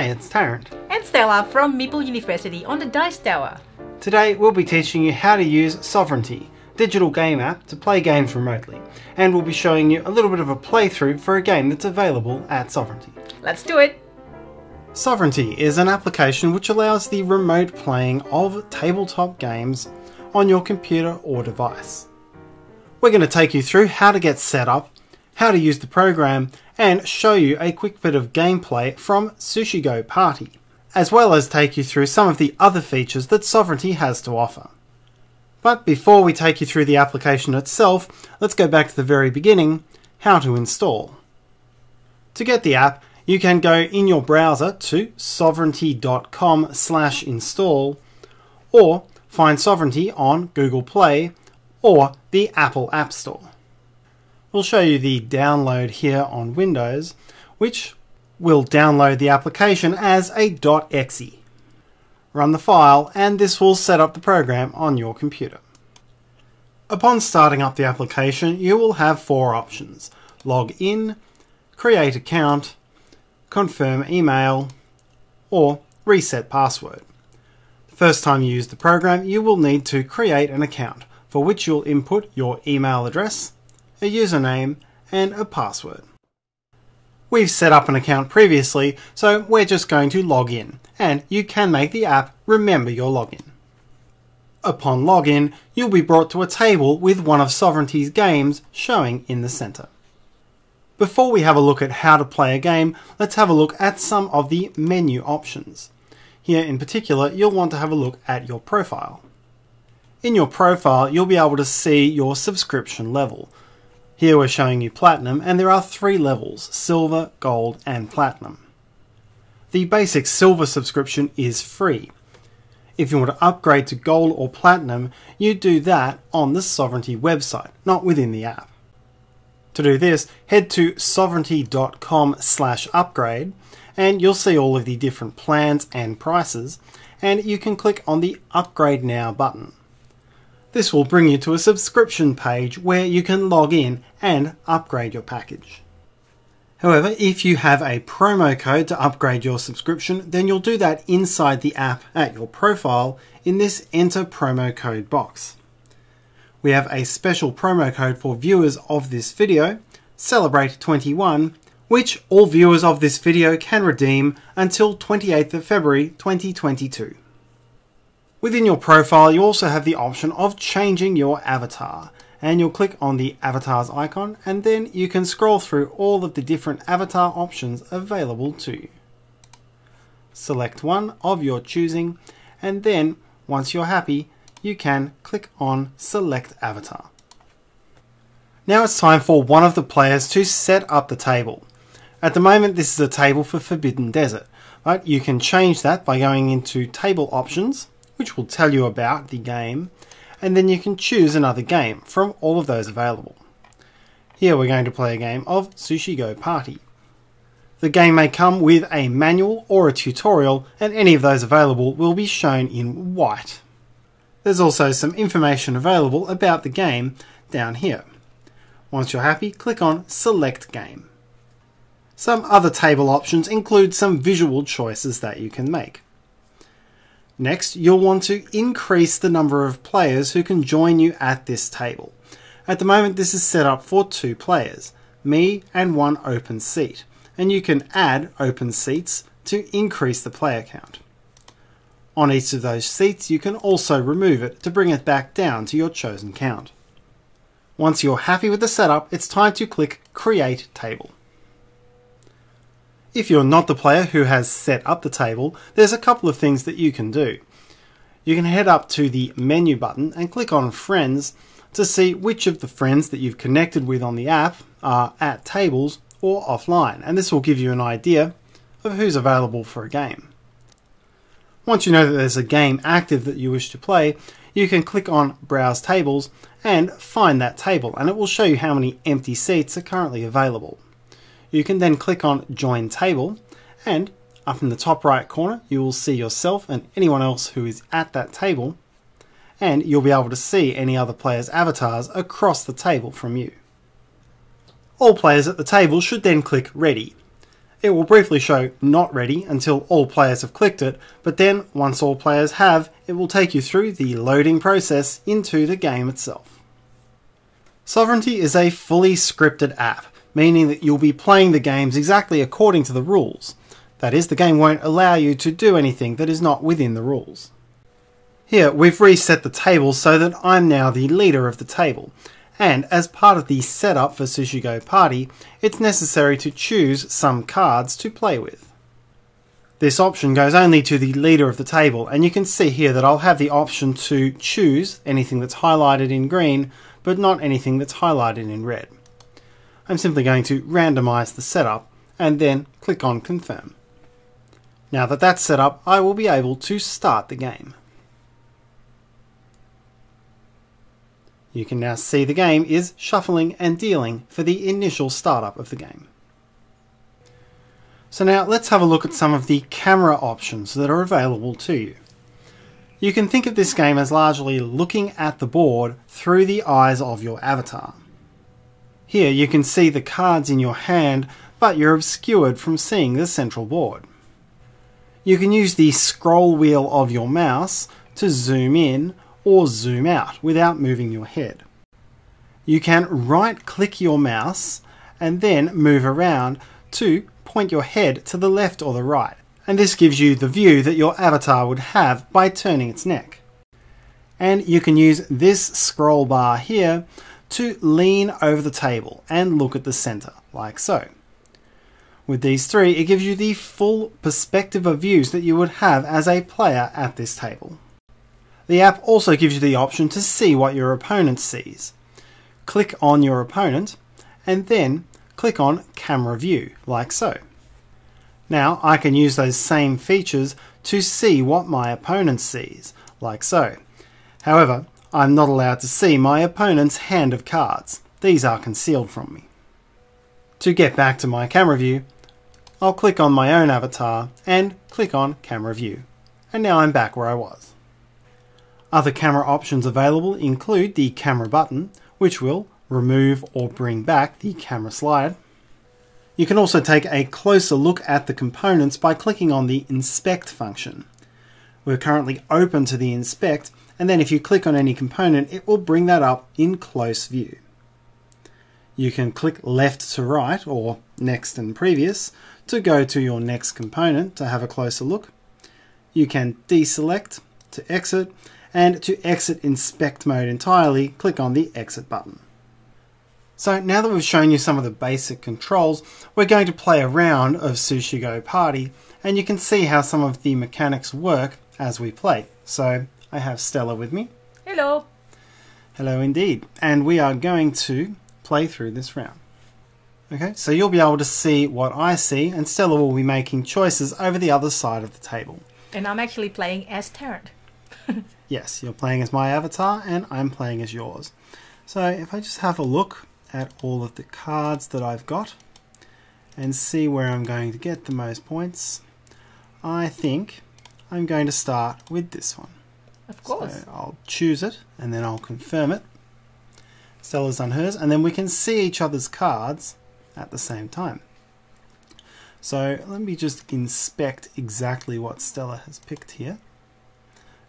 Hi, it's Tarrant. And Stella from Meeple University on the Dice Tower. Today we'll be teaching you how to use Sovranti, digital game app to play games remotely, and we'll be showing you a little bit of a playthrough for a game that's available at Sovranti. Let's do it! Sovranti is an application which allows the remote playing of tabletop games on your computer or device. We're going to take you through how to get set up, how to use the program, and show you a quick bit of gameplay from Sushi Go Party, as well as take you through some of the other features that Sovranti has to offer. But before we take you through the application itself, let's go back to the very beginning, how to install. To get the app, you can go in your browser to sovranti.com slash install or find Sovranti on Google Play or the Apple App Store. We'll show you the download here on Windows, which will download the application as a .exe. Run the file and this will set up the program on your computer. Upon starting up the application, you will have four options. Log in, create account, confirm email, or reset password. The first time you use the program, you will need to create an account for which you'll input your email address, a username, and a password. We've set up an account previously, so we're just going to log in, and you can make the app remember your login. Upon login, you'll be brought to a table with one of Sovranti's games showing in the centre. Before we have a look at how to play a game, let's have a look at some of the menu options. Here in particular, you'll want to have a look at your profile. In your profile, you'll be able to see your subscription level. Here we're showing you Platinum, and there are three levels, Silver, Gold, and Platinum. The basic Silver subscription is free. If you want to upgrade to Gold or Platinum, you do that on the Sovranti website, not within the app. To do this, head to sovranti.com slash upgrade, and you'll see all of the different plans and prices, and you can click on the Upgrade Now button. This will bring you to a subscription page where you can log in and upgrade your package. However, if you have a promo code to upgrade your subscription, then you'll do that inside the app at your profile in this Enter Promo Code box. We have a special promo code for viewers of this video, Celebrate21, which all viewers of this video can redeem until 28th of February 2022. Within your profile, you also have the option of changing your avatar. And you'll click on the avatars icon, and then you can scroll through all of the different avatar options available to you. Select one of your choosing, and then once you're happy, you can click on Select Avatar. Now it's time for one of the players to set up the table. At the moment, this is a table for Forbidden Desert, but you can change that by going into Table Options, which will tell you about the game, and then you can choose another game from all of those available. Here we're going to play a game of Sushi Go Party. The game may come with a manual or a tutorial, and any of those available will be shown in white. There's also some information available about the game down here. Once you're happy, click on Select Game. Some other table options include some visual choices that you can make. Next, you'll want to increase the number of players who can join you at this table. At the moment, this is set up for two players, me and one open seat, and you can add open seats to increase the player count. On each of those seats, you can also remove it to bring it back down to your chosen count. Once you're happy with the setup, it's time to click Create Table. If you're not the player who has set up the table, there's a couple of things that you can do. You can head up to the menu button and click on Friends to see which of the friends that you've connected with on the app are at tables or offline, and this will give you an idea of who's available for a game. Once you know that there's a game active that you wish to play, you can click on Browse Tables and find that table, and it will show you how many empty seats are currently available. You can then click on Join Table and up in the top right corner you will see yourself and anyone else who is at that table and you'll be able to see any other players' avatars across the table from you. All players at the table should then click Ready It will briefly show not ready until all players have clicked it, but then once all players have, it will take you through the loading process into the game itself. Sovranti is a fully scripted app, meaning that you'll be playing the games exactly according to the rules. That is, the game won't allow you to do anything that is not within the rules. Here, we've reset the table so that I'm now the leader of the table, and as part of the setup for Sushi Go Party, it's necessary to choose some cards to play with. This option goes only to the leader of the table, and you can see here that I'll have the option to choose anything that's highlighted in green, but not anything that's highlighted in red. I'm simply going to randomize the setup and then click on confirm. Now that that's set up, I will be able to start the game. You can now see the game is shuffling and dealing for the initial startup of the game. So now let's have a look at some of the camera options that are available to you. You can think of this game as largely looking at the board through the eyes of your avatar. Here you can see the cards in your hand, but you're obscured from seeing the central board. You can use the scroll wheel of your mouse to zoom in or zoom out without moving your head. You can right click your mouse and then move around to point your head to the left or the right, and this gives you the view that your avatar would have by turning its neck. And you can use this scroll bar here to lean over the table and look at the center, like so. With these three, it gives you the full perspective of views that you would have as a player at this table. The app also gives you the option to see what your opponent sees. Click on your opponent and then click on camera view, like so. Now I can use those same features to see what my opponent sees, like so. However, I'm not allowed to see my opponent's hand of cards. These are concealed from me. To get back to my camera view, I'll click on my own avatar and click on camera view. And now I'm back where I was. Other camera options available include the camera button, which will remove or bring back the camera slide. You can also take a closer look at the components by clicking on the inspect function. We're currently open to the inspect, and then if you click on any component, it will bring that up in close view. You can click left to right or next and previous to go to your next component to have a closer look. You can deselect to exit and to exit inspect mode entirely, click on the exit button. So now that we've shown you some of the basic controls, we're going to play a round of Sushi Go Party, and you can see how some of the mechanics work as we play. So I have Stella with me. Hello. Hello indeed. And we are going to play through this round. Okay, so you'll be able to see what I see, and Stella will be making choices over the other side of the table. And I'm actually playing as Tarrant. Yes, you're playing as my avatar and I'm playing as yours. So if I just have a look at all of the cards that I've got and see where I'm going to get the most points, I think I'm going to start with this one. Of course. So I'll choose it and then I'll confirm it. Stella's done hers and then we can see each other's cards at the same time. So let me just inspect exactly what Stella has picked here.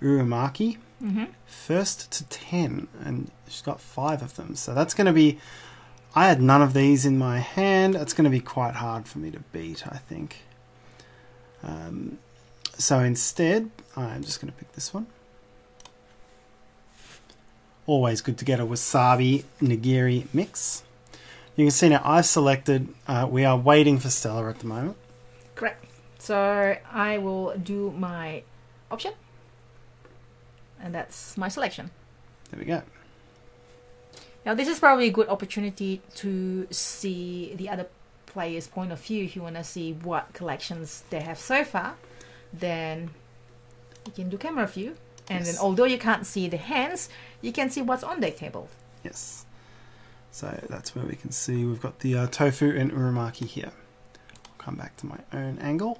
Uramaki. Mm-hmm. First to 10, and she's got five of them. So that's going to be. I had none of these in my hand. It's going to be quite hard for me to beat, I think. Um, so instead, I'm just going to pick this one. Always good to get a wasabi nigiri mix. You can see now I've selected, uh, we are waiting for Stella at the moment. Correct. So I will do my option and that's my selection. There we go. Now this is probably a good opportunity to see the other player's point of view. If you want to see what collections they have so far, then you can do camera view. And yes. then although you can't see the hands, you can see what's on the table. Yes. So that's where we can see we've got the uh, tofu and uramaki here. I'll come back to my own angle.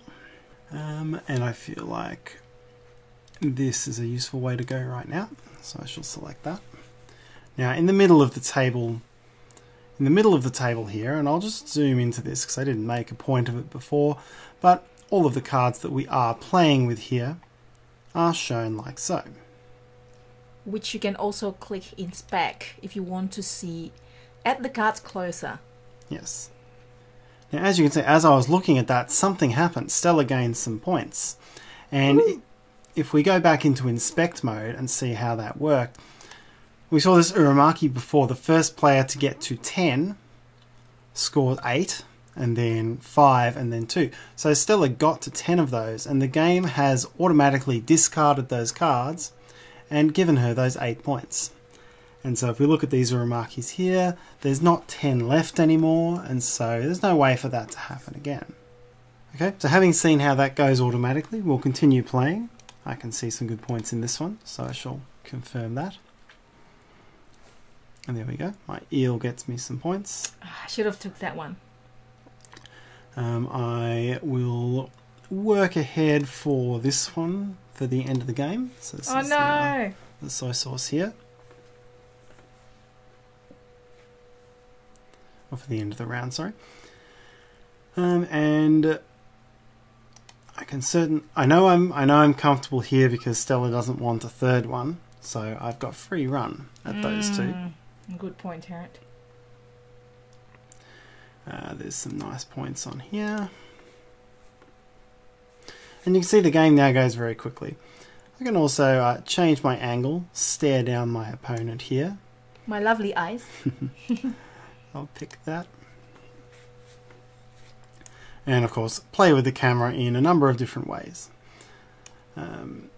Um, and I feel like this is a useful way to go right now, so I shall select that. Now, in the middle of the table in the middle of the table here, and I'll just zoom into this because I didn't make a point of it before, but all of the cards that we are playing with here are shown like so. Which you can also click inspect if you want to see at the cards closer. Yes. Now, as you can see, as I was looking at that, something happened. Stella gained some points. And if we go back into inspect mode and see how that worked, we saw this Uramaki before. The first player to get to 10 scored 8, and then 5, and then 2. So Stella got to 10 of those, and the game has automatically discarded those cards and given her those 8 points. And so if we look at these Uramakis here, there's not 10 left anymore, and so there's no way for that to happen again. Okay, so having seen how that goes automatically, we'll continue playing. I can see some good points in this one, so I shall confirm that. And there we go. My eel gets me some points. Ah, I should have took that one. Um, I will work ahead for this one for the end of the game. So this Oh is the, uh, no! the soy sauce here. Or for the end of the round, sorry. Um, and I can certain I know I'm I know I'm comfortable here because Stella doesn't want a third one, so I've got free run at those two. Mm, Good point, Tarrant. Uh, there's some nice points on here. And you can see the game now goes very quickly. I can also uh, change my angle, stare down my opponent here. My lovely eyes. I'll pick that. And of course, play with the camera in a number of different ways. Um,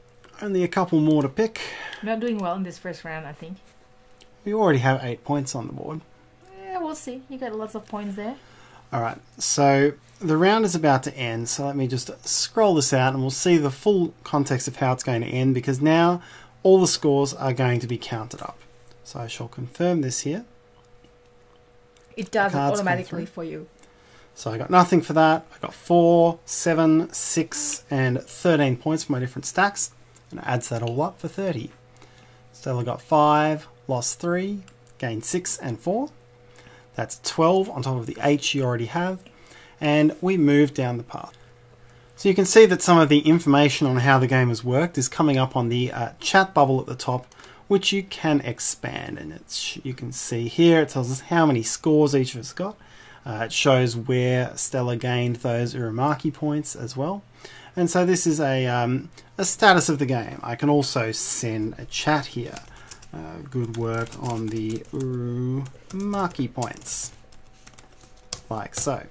only a couple more to pick. Not doing well in this first round, I think. We already have eight points on the board. We'll see. You got lots of points there. Alright, so the round is about to end, so let me just scroll this out and we'll see the full context of how it's going to end because now all the scores are going to be counted up. So I shall confirm this here. It does it automatically for you. So I got nothing for that. I got 4, 7, 6, and 13 points for my different stacks. And it adds that all up for 30. Stella got 5, lost 3, gained 6 and 4. That's 12 on top of the 8 you already have. And we move down the path. So you can see that some of the information on how the game has worked is coming up on the uh, chat bubble at the top, which you can expand. And it's you can see here it tells us how many scores each of us got. Uh, it shows where Stella gained those Uramaki points as well. And so this is a, um, a status of the game. I can also send a chat here. Uh, good work on the Uramaki points. Like so.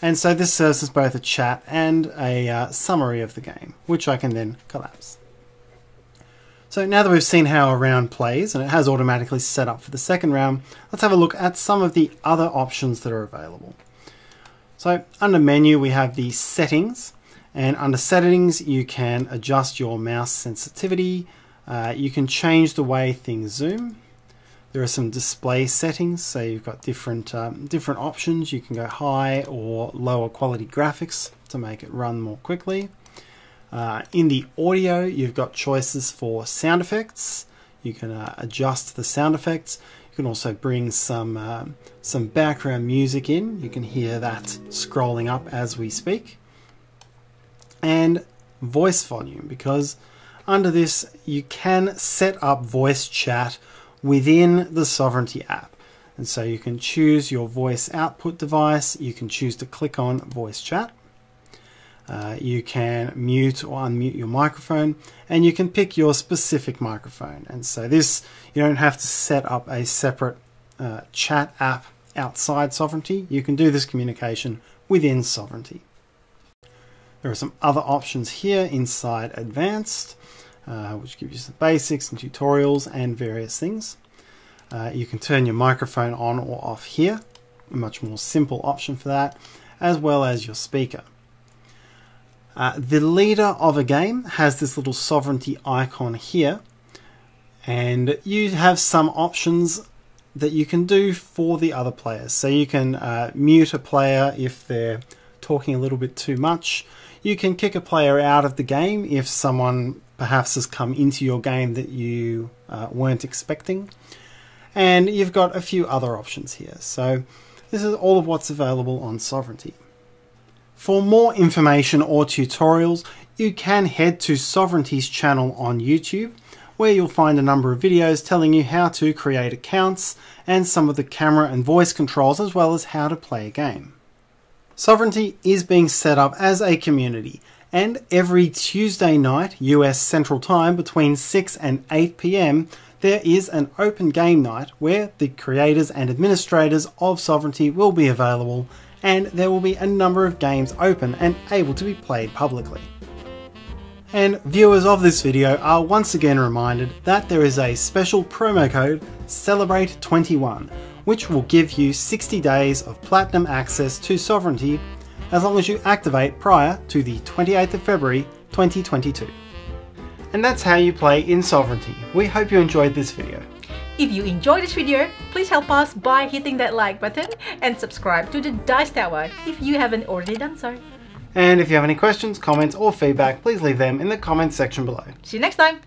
And so this serves as both a chat and a uh, summary of the game, which I can then collapse. So now that we've seen how a round plays, and it has automatically set up for the second round, let's have a look at some of the other options that are available. So under menu we have the settings, and under settings you can adjust your mouse sensitivity, uh, you can change the way things zoom, there are some display settings, so you've got different um, different options. You can go high or lower quality graphics to make it run more quickly. Uh, in the audio, you've got choices for sound effects. You can uh, adjust the sound effects. You can also bring some um, some background music in. You can hear that scrolling up as we speak. And voice volume, because under this you can set up voice chat within the Sovranti app. And so you can choose your voice output device, you can choose to click on voice chat, uh, you can mute or unmute your microphone, and you can pick your specific microphone. And so this, you don't have to set up a separate uh, chat app outside Sovranti, you can do this communication within Sovranti. There are some other options here inside Advanced uh, which gives you some basics and tutorials and various things. Uh, you can turn your microphone on or off here, a much more simple option for that, as well as your speaker. Uh, the leader of a game has this little Sovranti icon here, and you have some options that you can do for the other players. So you can uh, mute a player if they're talking a little bit too much. You can kick a player out of the game if someone perhaps has come into your game that you uh, weren't expecting. and you've got a few other options here. So this is all of what's available on Sovranti. For more information or tutorials, you can head to Sovranti's channel on YouTube, where you'll find a number of videos telling you how to create accounts and some of the camera and voice controls, as well as how to play a game. Sovranti is being set up as a community, and every Tuesday night, US Central Time, between 6 and 8 pm, there is an open game night where the creators and administrators of Sovranti will be available, and there will be a number of games open and able to be played publicly. And viewers of this video are once again reminded that there is a special promo code CELEBRATE21 which will give you 60 days of platinum access to Sovranti as long as you activate prior to the 28th of February 2022. And that's how you play in Sovranti. We hope you enjoyed this video. If you enjoyed this video, please help us by hitting that like button and subscribe to the Dice Tower if you haven't already done so. And if you have any questions, comments, or feedback, please leave them in the comments section below. See you next time!